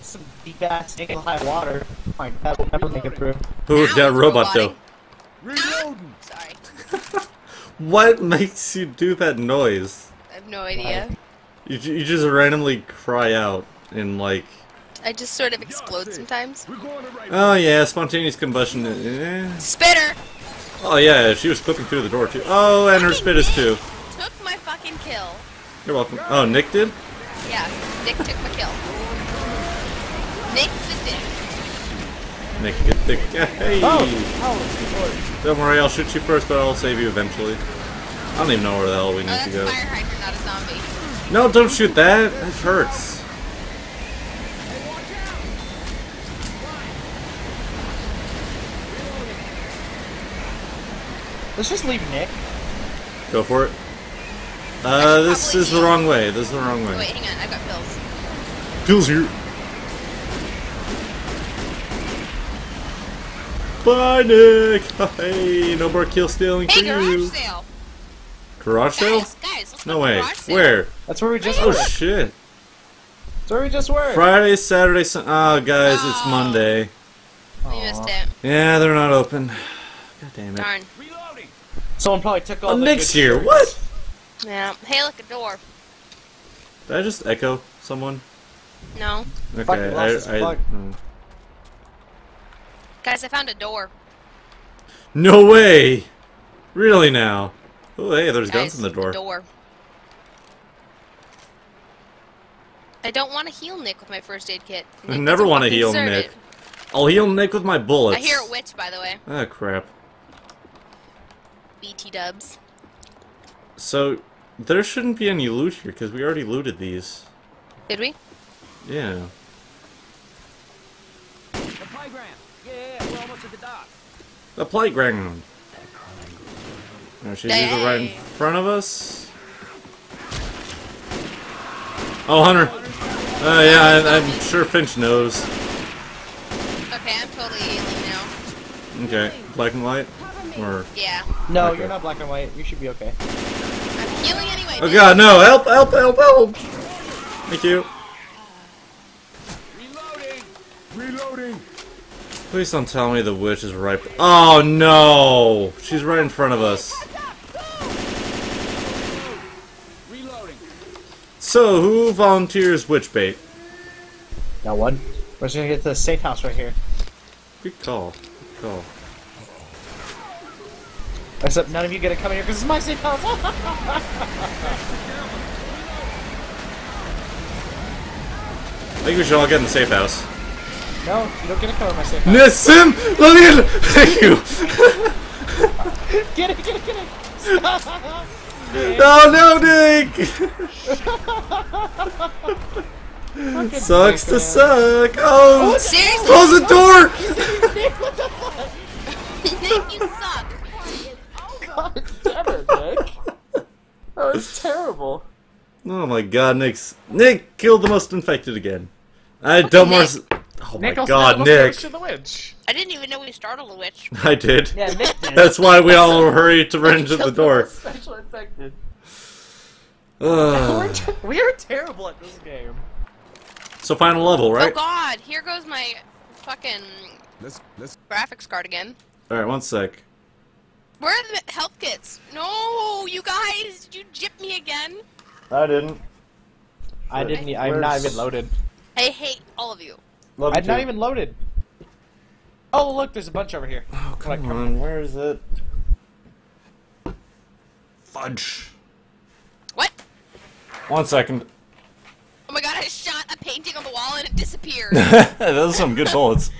Some deep ass nickel high water. My God, will never make it through. Who's that robot, roboting. though? Reloading! Sorry. What makes you do that noise? I have no idea. You, you just randomly cry out in, like, I just sort of explode sometimes. We're going to right Oh yeah, spontaneous combustion. eh. Spitter Oh yeah, she was clipping through the door too. Oh, and her spit is too. took my fucking kill. You're welcome. Oh, Nick did? Yeah, Nick took my kill. Nick the dick. Nick, get Nick. Hey! Oh, oh, Don't worry, I'll shoot you first, but I'll save you eventually. I don't even know where the hell we Oh, need that's to go. fire hydrant, not a zombie. No, don't shoot that. That hurts. Let's just leave Nick. Go for it. Uh, this probably is the wrong way. This is the wrong Oh, wait, way. hang on, I've got pills. Pills here. Bye, Nick. Hey, no more kill stealing Hey, for garage you. sale! Garage sale? Guys, guys, let's No go way. sale. Where? That's where we just Oh were. shit. That's where we just were. Friday, Saturday, Sun. Oh, guys, it's Oh. Monday. We missed it. Yeah, they're not open. God damn it. Darn. Reloading. Someone probably took all Oh, the Nick's good here. What? Yeah. Hey, look, a door. Did I just echo someone? No. Okay, Fuck, we I, I, plug. hmm. Guys, I found a door. No way! Really now? Oh, hey, there's guns in the door. A door. I don't want to heal Nick with my first aid kit. I never wanna heal deserve Nick. I'll heal Nick with my bullets. I hear a witch, by the way. Ah, crap. BT dubs. So, there shouldn't be any loot here, because we already looted these. Did we? Yeah. The playground. Yeah, yeah, yeah, we're almost at the dock. The playground. Oh, she's either right in front of us. Oh, Hunter. Uh, yeah, I, I'm sure Finch knows. Okay, I'm totally healing now. Okay, black and white? Or... Yeah. No, Okay. you're not black and white. You should be okay. I'm healing anyway. Oh god, no! Help, help, help, help! Thank you. Reloading. Reloading. Please don't tell me the witch is right... Oh, no! She's right in front of us. Reloading. So, who volunteers witch bait? No one. We're just gonna get to the safe house right here. Good call. Good call. Except none of you get to come in here because it's my safe house. I think we should all get in the safe house. no, you don't get to come in my safe house. Nissim! Let me in! Thank you! Get it, get it, get it. Oh no, Nick! Sucks to suck! Oh! Seriously? Close the door! Nick, you suck. God damn it, Nick. That was terrible. Oh my god, Nick's... Nick killed the most infected again. I don't want. s- Oh my Nick also god, Nick! the witch. I didn't even know we startled the witch. I did. Yeah, Nick did. That's why we all hurried to run to the door. Special infected. Ah. Ugh. We're we are terrible at this game. so final level, right? Oh god, here goes my fucking Let's let's graphics card again. Alright, one sec. Where are the health kits? No, you guys, did you jip me again? I didn't. I didn't. I'm not even loaded. I hate all of you. Love I'm to. not even loaded. Oh look, there's a bunch over here. Oh, Like, come on, where is it? Fudge. What? One second. Oh my god, I shot a painting on the wall and it disappeared. Those are some good bullets.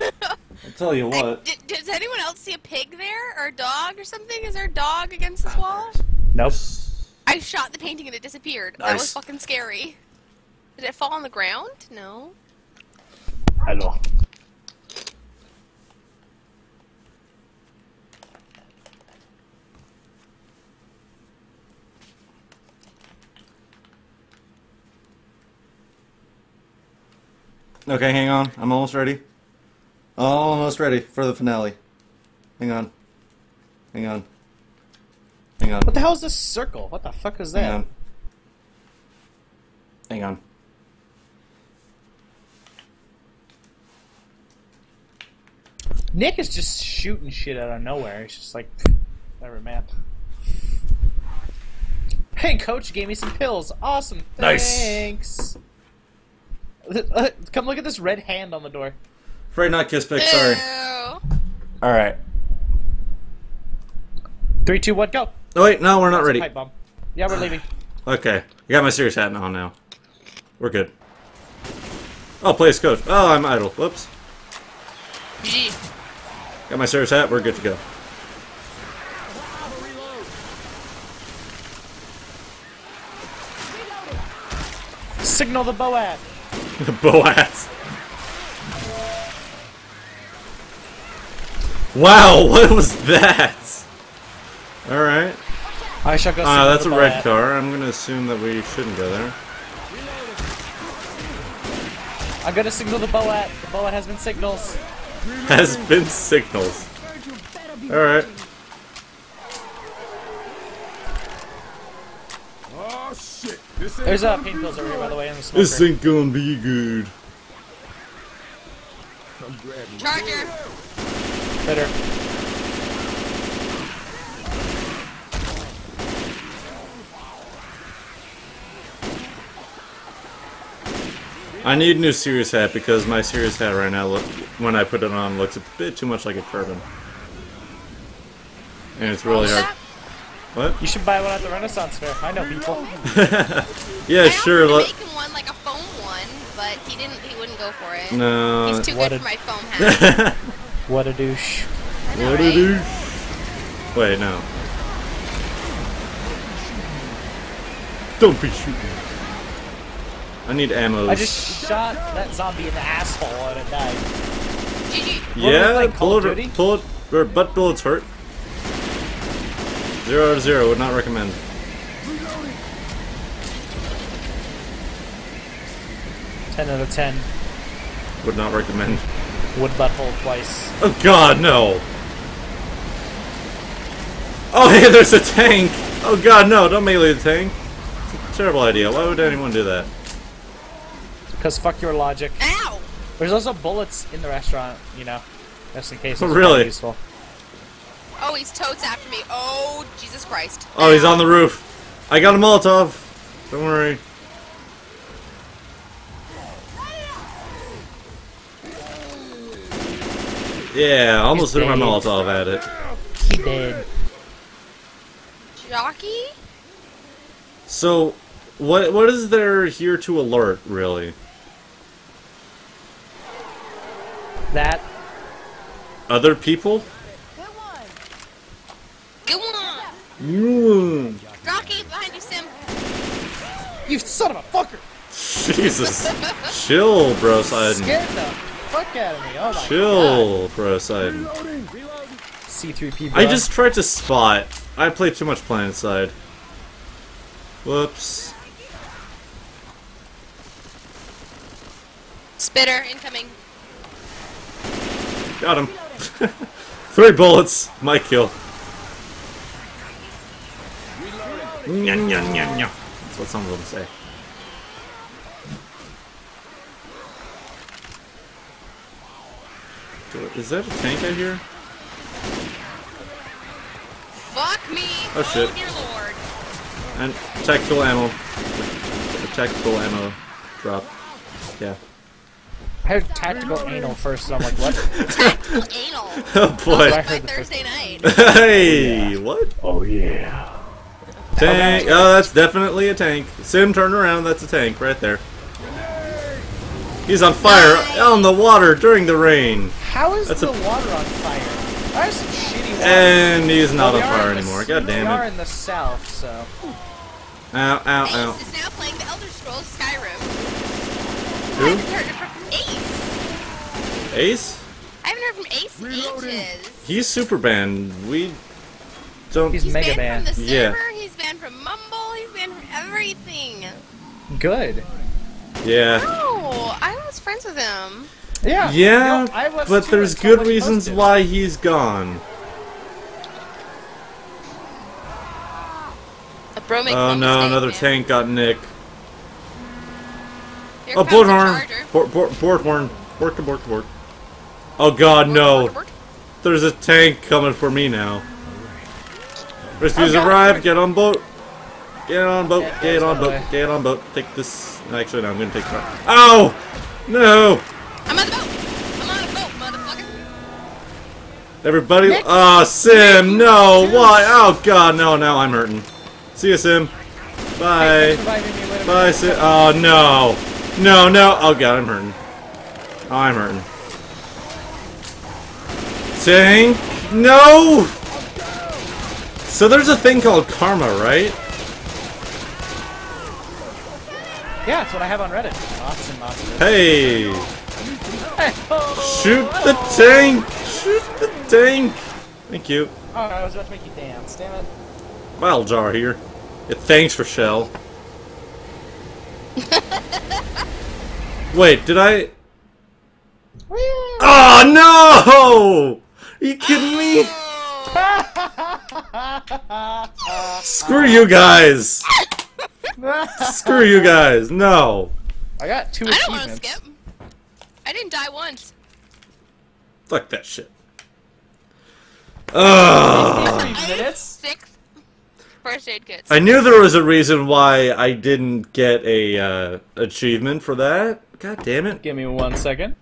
I'll tell you I- what. d- does anyone else see a pig there? Or a dog or something? Is there a dog against this wall? Nope. I shot the painting and it disappeared. That was fucking scary. Did it fall on the ground? No. Hello. Okay, hang on. I'm almost ready. Almost ready for the finale. Hang on. Hang on. Hang on. What the hell is this circle? What the fuck is Hang that? on. Hang on. Nick is just shooting shit out of nowhere. He's just like, never man. Hey, coach gave me some pills. Awesome. Nice. Thanks. Come look at this red hand on the door. Afraid not kiss pick, sorry. Ew. Alright. Three, two, one, go. Oh wait, no, we're not ready. Pipe bomb. Yeah, we're leaving. Okay. I got my serious hat on now. We're good. Oh, place coach. Oh, I'm idle. Whoops. Gee. Got my serious hat, we're good to go. Signal the Boat. the Boaz. Wow, what was that? Alright. I shall go. Uh, that's a red Boat. car. I'm gonna assume that we shouldn't go there. I'm gonna signal the Boat. The Boat has been signals. Has been signals. Alright. Oh shit! There's uh, gonna pills over here, by the way, in the This ain't gonna be good. I'm grabbing. Charger. Better. I need a new serious hat because my serious hat right now, look, when I put it on, looks a bit too much like a turban. And it's really hard. What? You should buy one at the Renaissance Fair. I know people. Yeah, I sure. offered make him one like a foam one, but he didn't. He wouldn't go for it. no. He's too What good a- for my foam hat. What a douche. Know, What right? douche! Wait, no. Don't be shooting. I need ammo. I just shot that zombie in the asshole and it died. GG. yeah, like of bullet, Duty? bullet, or butt bullets hurt. Zero out of zero. Would not recommend. Ten out of ten. Would not recommend. Wood butthole twice. Oh God, no. Oh, hey, there's a tank. Oh God, no! Don't melee the tank. It's a terrible idea. Why would anyone do that? Because fuck your logic. Ow! There's also bullets in the restaurant, you know, just in case. Oh, it's really? Useful. Oh, he's totes after me. Oh, Jesus Christ. Oh, he's on the roof. I got a Molotov. Don't worry. Yeah, I almost threw my dead. Molotov at it. He dead. Jockey? So, what what is there here to alert, really? That. Other people? Good one! Good Mm. Jockey, behind you, Sim. You son of a fucker! Jesus. Chill, bro Sidon. Scared the fuck out of me. Oh my Chill, bro Sidon. god. C3P. I bro. just tried to spot. I played too much PlanetSide. Whoops. Spitter, incoming. Got him. Three bullets. My kill. Nya, nya, nya, nya. That's what some of them say. Is that a tank out here? Fuck me! Oh, shit. dear. And tactical ammo. A tactical ammo drop. Yeah. I heard tactical anal first, and I'm like, what? Tactical anal. Oh boy. I By heard Thursday night. Hey, what? Oh yeah. Tank. Oh, that's definitely a tank. Sim, turn around. That's a tank right there. He's on fire Nice. on the water during the rain. How is That's the a- water on fire? There's some shitty water. And he's not Well, on fire in the anymore. s- God We are in the south, so. Ow, ow, Ace is now playing the Elder Scrolls Skyrim. I Who? haven't heard from Ace. Ace? I haven't heard from Ace in Reloading. ages. He's super banned. We don't. He's He's Mega banned Man. from the Yeah. he's banned from Mumble, he's banned from everything. Good. Yeah. Oh, I was friends with him. Yeah. Yeah, No, I was but there's good somebody reasons posted. why he's gone. A bro makes Oh one no, another man. tank got Nick. Here Oh, comes the Borthorn! charger. Bort, bort, Borthorn. Bork, bork, bork. Oh god, no. Bork, bork, bork. There's a tank coming for me now. Rescues Oh, arrived, get on boat. Get on boat. Yeah, Get on boat. way. Get on boat. Take this. Actually, no. I'm gonna take. That. Oh no! I'm on the boat! I'm on the boat, motherfucker! Everybody. Ah, Sim. No. Why? Oh God. No. Now I'm hurting. See you, Sim. Bye. Thanks for reviving me. Wait a Bye. Sim. Oh no. No. No. Oh God. I'm hurting. Oh, I'm hurting. Tank. No. So there's a thing called karma, right? Yeah, that's what I have on Reddit. Lots and lots of it. Hey. Shoot the tank! Shoot the tank! Thank you. Oh, I was about to make you dance. Damn it. Bottle jar here. Yeah, thanks for shell. Wait, did I? Oh no! Are you kidding me? Screw you guys! Screw you guys! No! I got two I don't want to skip. I didn't die once. Fuck that shit. Ugh. I minutes. six first aid kits. I knew there was a reason why I didn't get a uh, achievement for that. God damn it. Give me one second.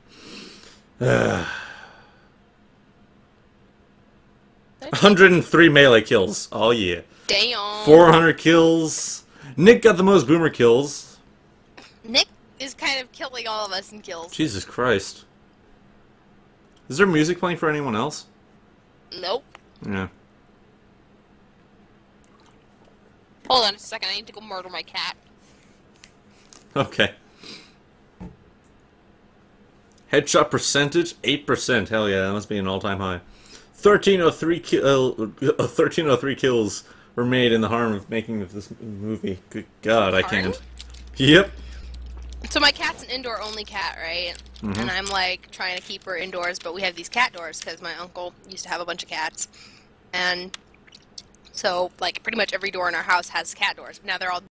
103 melee kills. Oh yeah. Damn. 400 kills. Nick got the most boomer kills. Nick is kind of killing all of us in kills. Jesus Christ. Is there music playing for anyone else? Nope. Yeah. Hold on a second. I need to go murder my cat. Okay. Headshot percentage 8%. Hell yeah, that must be an all-time high. 1303 ki- uh, 1303 kills were made in the harm of making of this movie. Good god, I can't. Yep. So my cat's an indoor only cat, right? Mm-hmm. And I'm like trying to keep her indoors, but we have these cat doors because my uncle used to have a bunch of cats, and so like pretty much every door in our house has cat doors. Now they're all